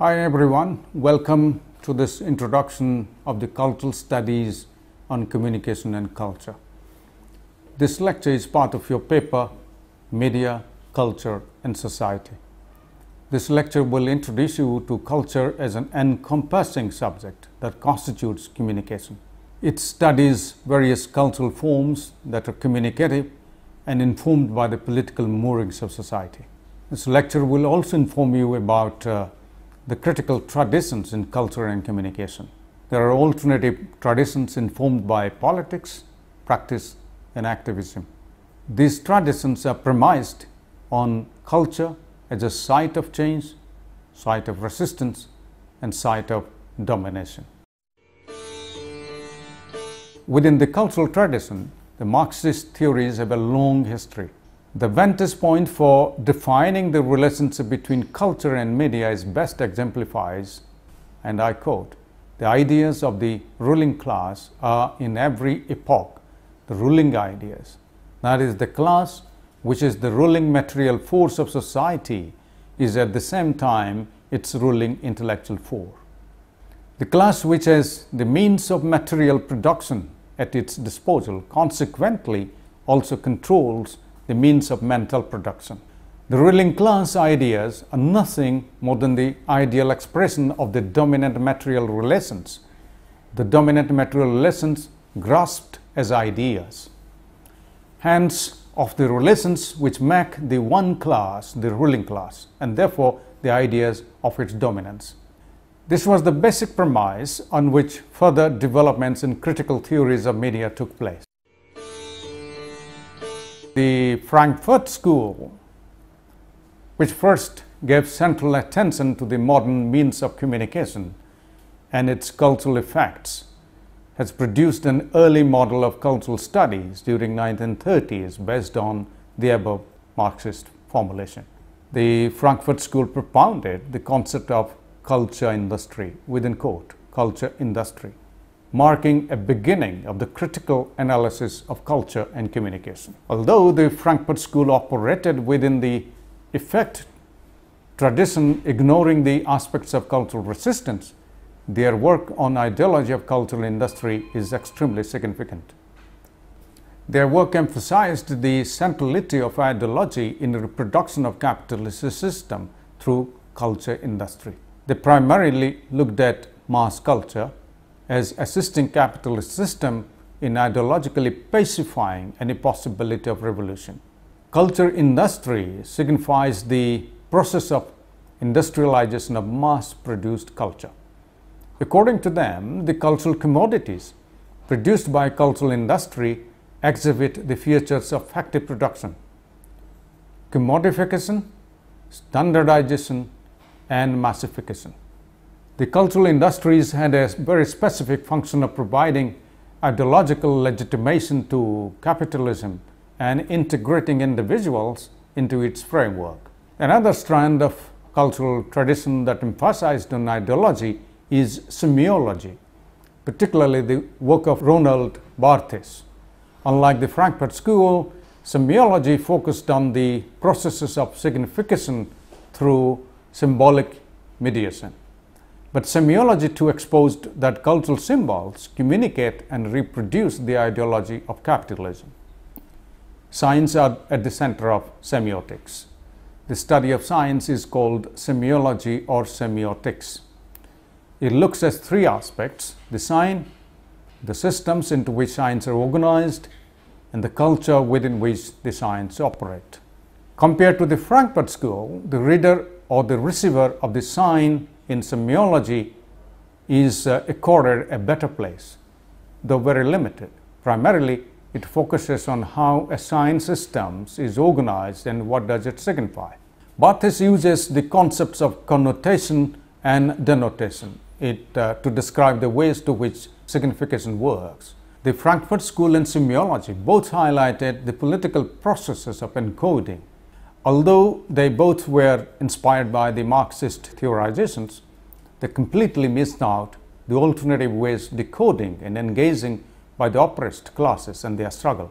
Hi everyone, welcome to this introduction of the cultural studies on communication and culture. This lecture is part of your paper Media, Culture and Society. This lecture will introduce you to culture as an encompassing subject that constitutes communication. It studies various cultural forms that are communicative and informed by the political moorings of society. This lecture will also inform you about uh, the critical traditions in culture and communication. There are alternative traditions informed by politics, practice, and activism. These traditions are premised on culture as a site of change, site of resistance, and site of domination. Within the cultural tradition, the Marxist theories have a long history. The vantage point for defining the relationship between culture and media is best exemplifies, and I quote, the ideas of the ruling class are in every epoch the ruling ideas. That is, the class which is the ruling material force of society, is at the same time its ruling intellectual force. The class which has the means of material production at its disposal consequently also controls the means of mental production. The ruling class ideas are nothing more than the ideal expression of the dominant material relations, the dominant material relations grasped as ideas. Hence, of the relations which make the one class the ruling class and therefore the ideas of its dominance. This was the basic premise on which further developments in critical theories of media took place. The Frankfurt School, which first gave central attention to the modern means of communication and its cultural effects, has produced an early model of cultural studies during 1930s based on the above Marxist formulation. The Frankfurt School propounded the concept of culture industry, within quote, culture industry, marking a beginning of the critical analysis of culture and communication. Although the Frankfurt School operated within the effect tradition, ignoring the aspects of cultural resistance, their work on ideology of cultural industry is extremely significant. Their work emphasized the centrality of ideology in the reproduction of capitalist system through culture industry. They primarily looked at mass culture as assisting capitalist system in ideologically pacifying any possibility of revolution. Culture industry signifies the process of industrialization of mass-produced culture. According to them, the cultural commodities produced by cultural industry exhibit the features of factory production, commodification, standardization, and massification. The cultural industries had a very specific function of providing ideological legitimation to capitalism and integrating individuals into its framework. Another strand of cultural tradition that emphasized on ideology is semiology, particularly the work of Roland Barthes. Unlike the Frankfurt School, semiology focused on the processes of signification through symbolic mediation. But semiology too exposed that cultural symbols communicate and reproduce the ideology of capitalism. Signs are at the center of semiotics. The study of science is called semiology or semiotics. It looks at three aspects the sign, the systems into which signs are organized, and the culture within which the signs operate. Compared to the Frankfurt School, the reader or the receiver of the sign in semiology is uh, accorded a better place, though very limited. Primarily, it focuses on how a sign system is organized and what does it signify. Barthes uses the concepts of connotation and denotation it, uh, to describe the ways to which signification works. The Frankfurt School and semiology both highlighted the political processes of encoding. Although they both were inspired by the Marxist theorizations, they completely missed out the alternative ways decoding and engaging by the oppressed classes and their struggle.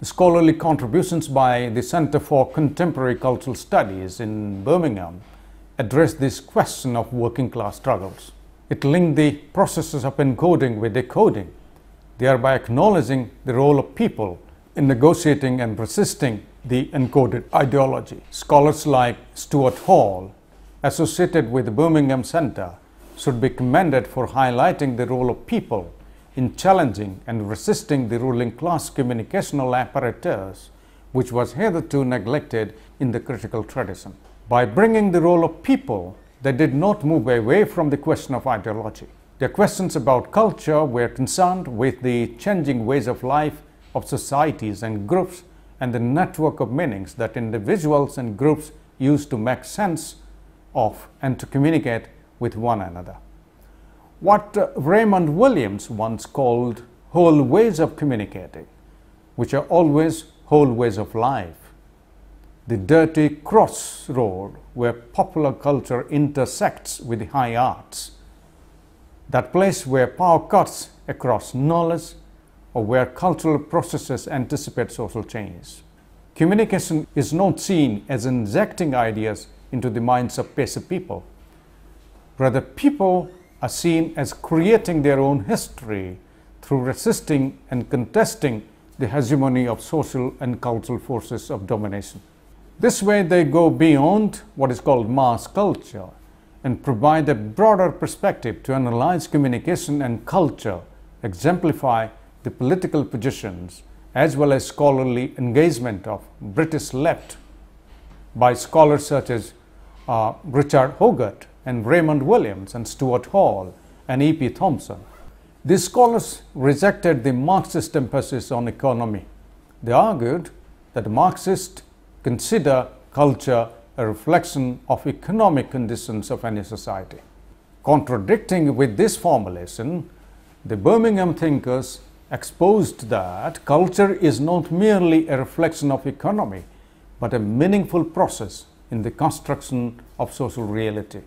The scholarly contributions by the Center for Contemporary Cultural Studies in Birmingham addressed this question of working class struggles. It linked the processes of encoding with decoding, thereby acknowledging the role of people in negotiating and resisting the encoded ideology. Scholars like Stuart Hall, associated with the Birmingham Center, should be commended for highlighting the role of people in challenging and resisting the ruling class communicational apparatus which was hitherto neglected in the critical tradition. By bringing the role of people, they did not move away from the question of ideology. Their questions about culture were concerned with the changing ways of life of societies and groups and the network of meanings that individuals and groups use to make sense of and to communicate with one another. What uh, Raymond Williams once called whole ways of communicating, which are always whole ways of life. The dirty crossroad where popular culture intersects with the high arts. That place where power cuts across knowledge or where cultural processes anticipate social change. Communication is not seen as injecting ideas into the minds of passive people, Rather, people are seen as creating their own history through resisting and contesting the hegemony of social and cultural forces of domination. This way, they go beyond what is called mass culture and provide a broader perspective to analyze communication and culture, exemplify the political positions as well as scholarly engagement of British left by scholars such as uh, Richard Hoggart and Raymond Williams and Stuart Hall and E.P. Thompson. These scholars rejected the Marxist emphasis on economy. They argued that Marxists consider culture a reflection of economic conditions of any society. Contradicting with this formulation, the Birmingham thinkers exposed that culture is not merely a reflection of economy, but a meaningful process in the construction of social reality.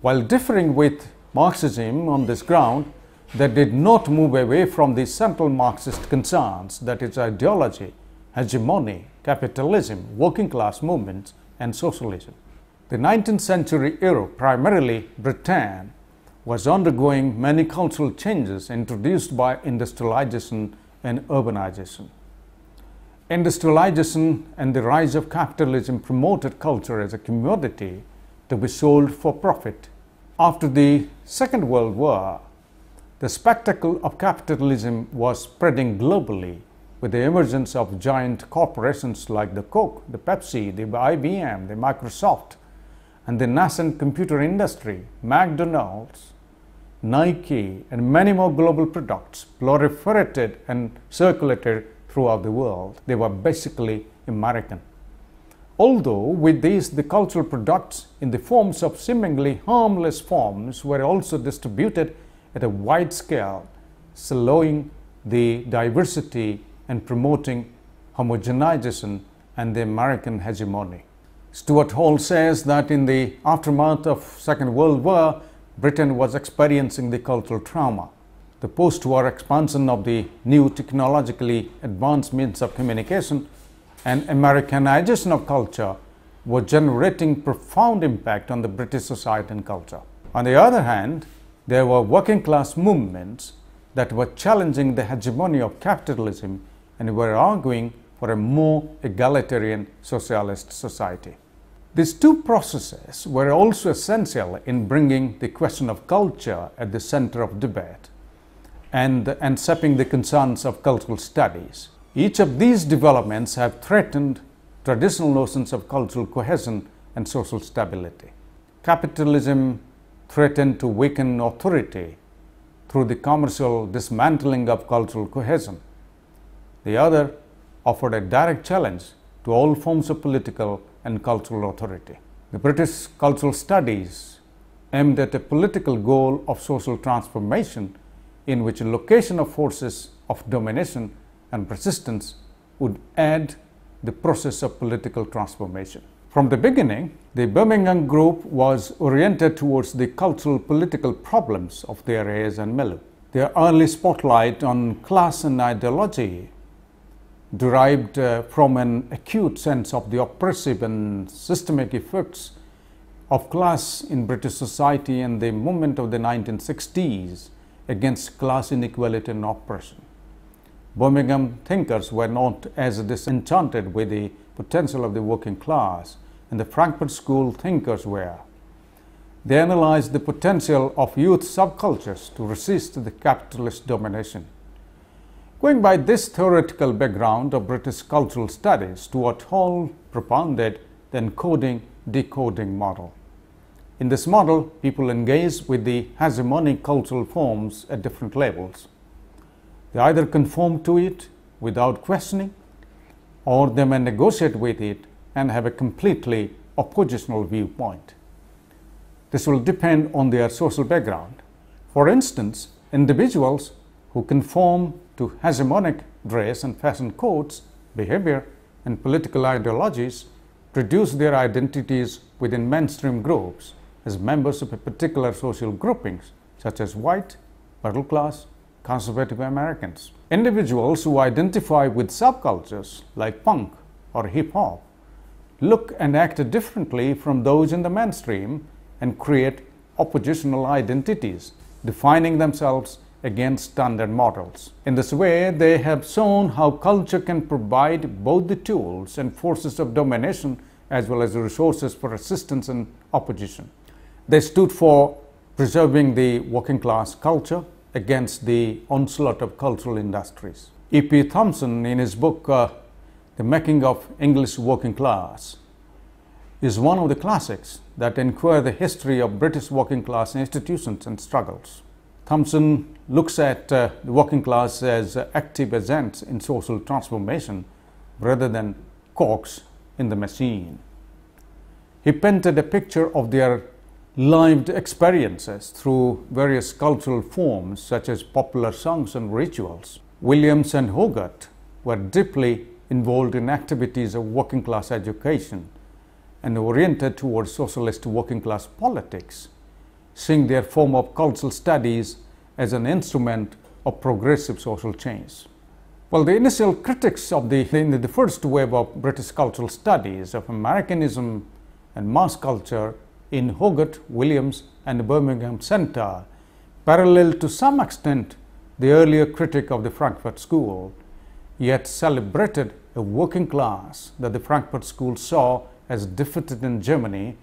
While differing with Marxism on this ground, they did not move away from the central Marxist concerns that its ideology, hegemony, capitalism, working class movements, and socialism. The 19th century era, primarily Britain, was undergoing many cultural changes introduced by industrialization and urbanization. Industrialization and the rise of capitalism promoted culture as a commodity to be sold for profit after the Second World War, the spectacle of capitalism was spreading globally with the emergence of giant corporations like the Coke, the Pepsi, the IBM, the Microsoft, and the nascent computer industry, McDonald's, Nike, and many more global products proliferated and circulated throughout the world. They were basically American. Although with these the cultural products in the forms of seemingly harmless forms were also distributed at a wide scale, slowing the diversity and promoting homogenization and the American hegemony. Stuart Hall says that in the aftermath of Second World War, Britain was experiencing the cultural trauma. The post-war expansion of the new technologically advanced means of communication and Americanization of culture were generating profound impact on the British society and culture. On the other hand, there were working class movements that were challenging the hegemony of capitalism and were arguing for a more egalitarian socialist society. These two processes were also essential in bringing the question of culture at the center of debate and, and shaping the concerns of cultural studies. Each of these developments have threatened traditional notions of cultural cohesion and social stability. Capitalism threatened to weaken authority through the commercial dismantling of cultural cohesion. The other offered a direct challenge to all forms of political and cultural authority. The British cultural studies aimed at a political goal of social transformation in which location of forces of domination and persistence would add the process of political transformation. From the beginning, the Birmingham group was oriented towards the cultural political problems of their age and milieu. Their early spotlight on class and ideology derived uh, from an acute sense of the oppressive and systemic effects of class in British society and the movement of the 1960s against class inequality and oppression. Birmingham thinkers were not as disenchanted with the potential of the working class, and the Frankfurt School thinkers were. They analyzed the potential of youth subcultures to resist the capitalist domination. Going by this theoretical background of British cultural studies, Stuart Hall propounded the encoding decoding model. In this model, people engage with the hegemonic cultural forms at different levels. They either conform to it without questioning, or they may negotiate with it and have a completely oppositional viewpoint. This will depend on their social background. For instance, individuals who conform to hegemonic dress and fashion codes, behavior, and political ideologies produce their identities within mainstream groups as members of particular social groupings such as white, middle class, conservative Americans. Individuals who identify with subcultures like punk or hip hop look and act differently from those in the mainstream and create oppositional identities, defining themselves against standard models. In this way, they have shown how culture can provide both the tools and forces of domination as well as the resources for resistance and opposition. They stood for preserving the working class culture against the onslaught of cultural industries. E.P. Thompson, in his book uh, The Making of English Working Class, is one of the classics that inquire the history of British working class institutions and struggles. Thompson looks at uh, the working class as uh, active agents in social transformation rather than cogs in the machine. He painted a picture of their lived experiences through various cultural forms such as popular songs and rituals. Williams and Hoggart were deeply involved in activities of working class education and oriented towards socialist working class politics seeing their form of cultural studies as an instrument of progressive social change. Well, the initial critics of the, in the first wave of British cultural studies of Americanism and mass culture in Hoggart, Williams, and the Birmingham Center parallel to some extent the earlier critic of the Frankfurt School, yet celebrated a working class that the Frankfurt School saw as defeated in Germany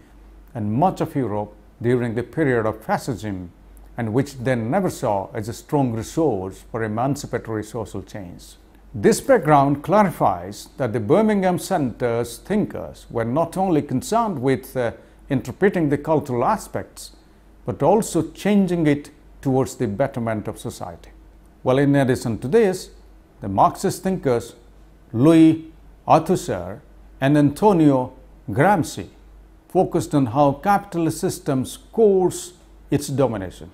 and much of Europe during the period of fascism and which then never saw as a strong resource for emancipatory social change. This background clarifies that the Birmingham Center's thinkers were not only concerned with uh, interpreting the cultural aspects, but also changing it towards the betterment of society. Well, in addition to this, the Marxist thinkers Louis Althusser and Antonio Gramsci focused on how capitalist systems coerce its domination.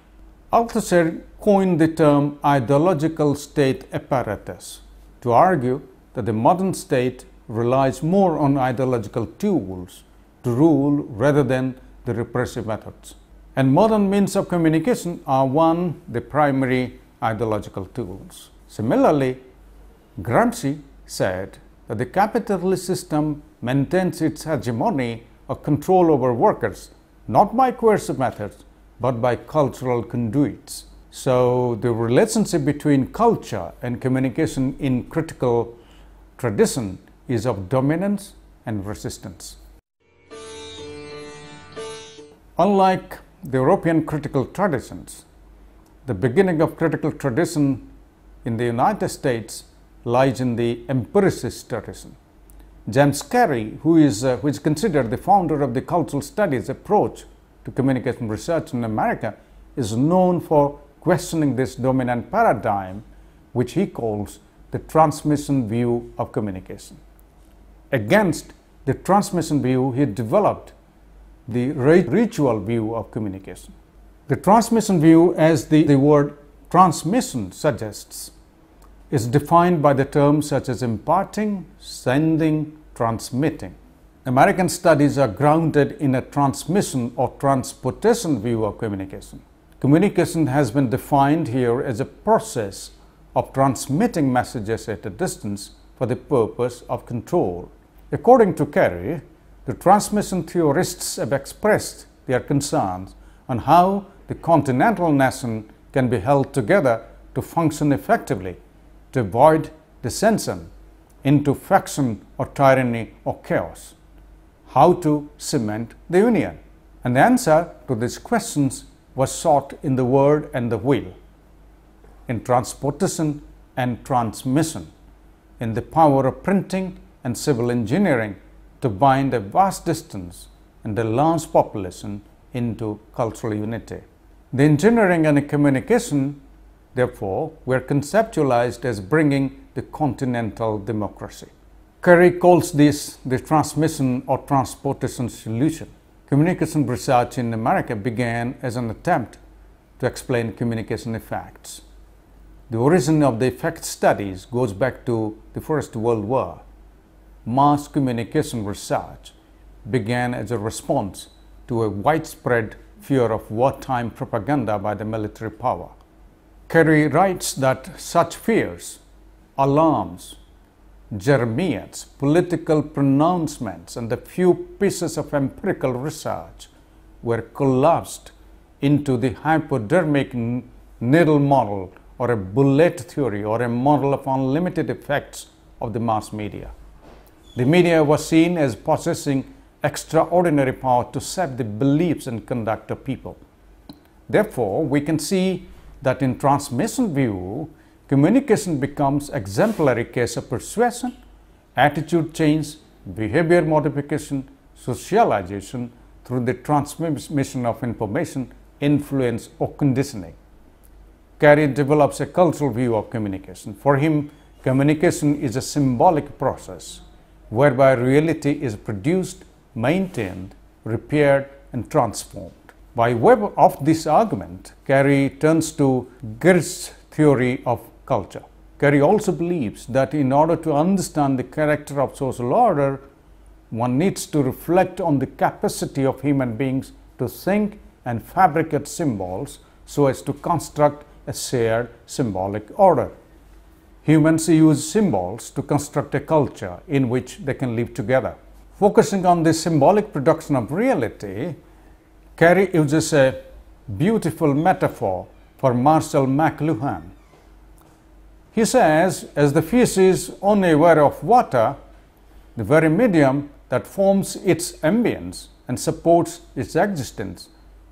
Althusser coined the term ideological state apparatus to argue that the modern state relies more on ideological tools to rule rather than the repressive methods. And modern means of communication are one the primary ideological tools. Similarly, Gramsci said that the capitalist system maintains its hegemony a control over workers, not by coercive methods, but by cultural conduits. So the relationship between culture and communication in critical tradition is of dominance and resistance. Unlike the European critical traditions, the beginning of critical tradition in the United States lies in the empiricist tradition. James Carey, who is, uh, who is considered the founder of the cultural studies approach to communication research in America, is known for questioning this dominant paradigm, which he calls the transmission view of communication. Against the transmission view, he developed the ritual view of communication. The transmission view, as the, the word transmission suggests, is defined by the terms such as imparting, sending, transmitting. American studies are grounded in a transmission or transportation view of communication. Communication has been defined here as a process of transmitting messages at a distance for the purpose of control. According to Carey, the transmission theorists have expressed their concerns on how the continental nation can be held together to function effectively, to avoid dissension into faction or tyranny or chaos. How to cement the union? And the answer to these questions was sought in the word and the will, in transportation and transmission, in the power of printing and civil engineering to bind a vast distance and a large population into cultural unity. The engineering and communication, therefore, were conceptualized as bringing the continental democracy. Carey calls this the transmission or transportation solution. Communication research in America began as an attempt to explain communication effects. The origin of the effect studies goes back to the First World War. Mass communication research began as a response to a widespread fear of wartime propaganda by the military power. Carey writes that such fears, alarms, jeremiads, political pronouncements, and a few pieces of empirical research were collapsed into the hypodermic needle model or a bullet theory or a model of unlimited effects of the mass media. The media was seen as possessing extraordinary power to shape the beliefs and conduct of people. Therefore, we can see that in transmission view, communication becomes exemplary case of persuasion, attitude change, behavior modification, socialization through the transmission of information, influence or conditioning. Carey develops a cultural view of communication. For him, communication is a symbolic process whereby reality is produced, maintained, repaired and transformed. By way of this argument, Carey turns to Geertz's theory of culture. Carey also believes that in order to understand the character of social order, one needs to reflect on the capacity of human beings to think and fabricate symbols so as to construct a shared symbolic order. Humans use symbols to construct a culture in which they can live together. Focusing on the symbolic production of reality, Carey uses a beautiful metaphor for Marshall McLuhan. He says, as the fish is only aware of water, the very medium that forms its ambience and supports its existence,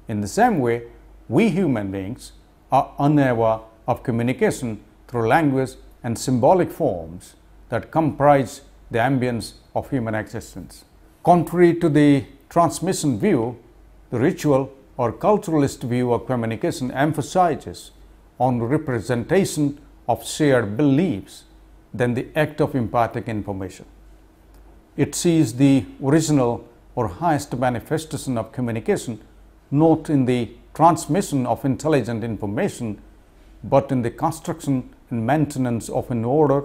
in the same way, we human beings are unaware of communication through language and symbolic forms that comprise the ambience of human existence. Contrary to the transmission view, the ritual or culturalist view of communication emphasizes on representation of shared beliefs than the act of imparting information. It sees the original or highest manifestation of communication not in the transmission of intelligent information, but in the construction and maintenance of an order,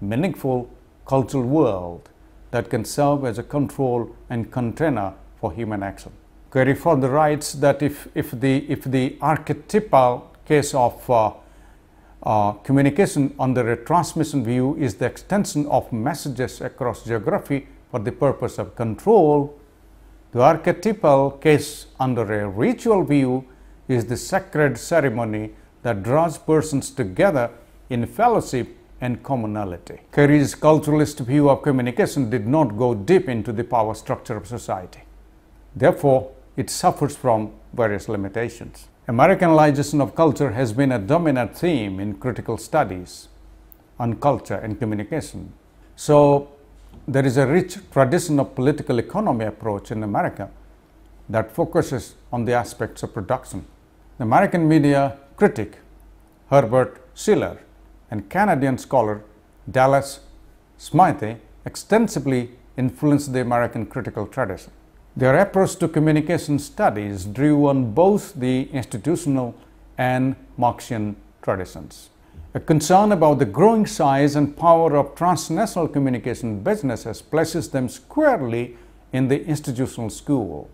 meaningful cultural world that can serve as a control and container for human action. Further writes that if, if, the, if the archetypal case of uh, uh, communication under a transmission view is the extension of messages across geography for the purpose of control. The archetypal case under a ritual view is the sacred ceremony that draws persons together in fellowship and commonality. Carey's culturalist view of communication did not go deep into the power structure of society. Therefore, it suffers from various limitations. Americanization of culture has been a dominant theme in critical studies on culture and communication. So there is a rich tradition of political economy approach in America that focuses on the aspects of production. The American media critic Herbert Schiller and Canadian scholar Dallas Smythe extensively influenced the American critical tradition. Their approach to communication studies drew on both the institutional and Marxian traditions. A concern about the growing size and power of transnational communication businesses places them squarely in the institutional school,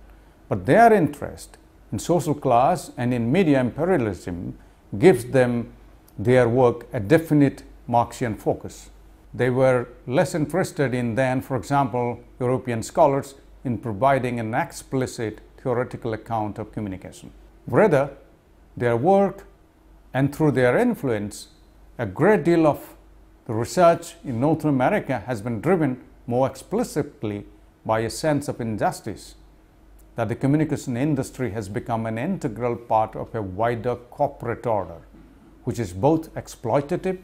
but their interest in social class and in media imperialism gives them their work a definite Marxian focus. they were less interested in than, for example, European scholars in providing an explicit theoretical account of communication. Rather, their work and through their influence, a great deal of the research in North America has been driven more explicitly by a sense of injustice that the communication industry has become an integral part of a wider corporate order, which is both exploitative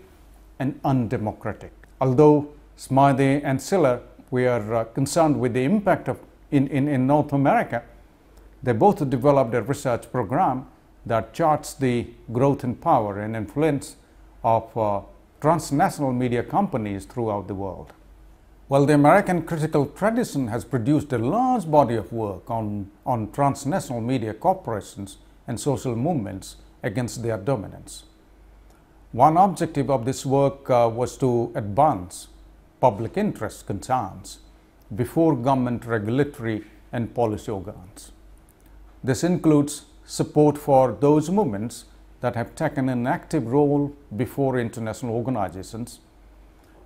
and undemocratic. Although Smythe and Schiller were uh, concerned with the impact of in, in, in North America, they both developed a research program that charts the growth in power and influence of uh, transnational media companies throughout the world. Well, the American critical tradition has produced a large body of work on, on transnational media corporations and social movements against their dominance. One objective of this work uh, was to advance public interest concerns before government regulatory and policy organs. This includes support for those movements that have taken an active role before international organizations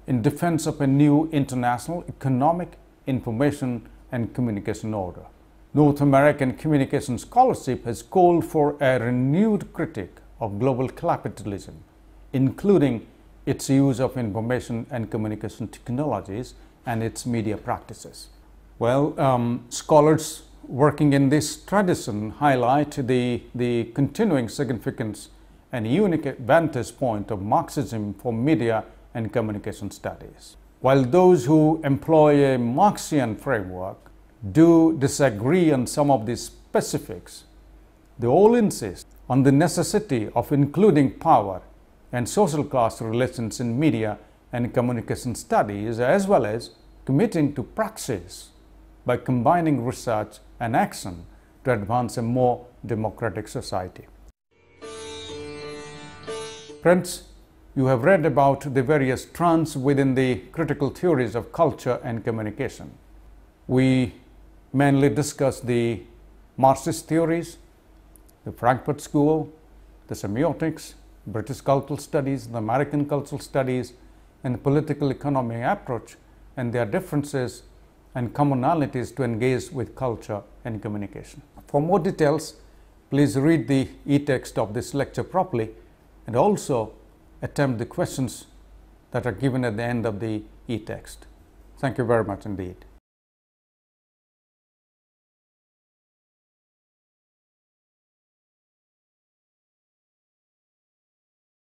in defense of a new international economic, information, and communication order. North American communication scholarship has called for a renewed critique of global capitalism, including its use of information and communication technologies and its media practices. Well, um, scholars working in this tradition highlight the, the continuing significance and unique vantage point of Marxism for media and communication studies. While those who employ a Marxian framework do disagree on some of the specifics, they all insist on the necessity of including power and social class relations in media and communication studies as well as committing to praxis by combining research and action to advance a more democratic society. Friends, you have read about the various strands within the critical theories of culture and communication. We mainly discussed the Marxist theories, the Frankfurt School, the semiotics, British cultural studies, the American cultural studies, and political economy approach and their differences and commonalities to engage with culture and communication. For more details, please read the e-text of this lecture properly and also attempt the questions that are given at the end of the e-text. Thank you very much indeed.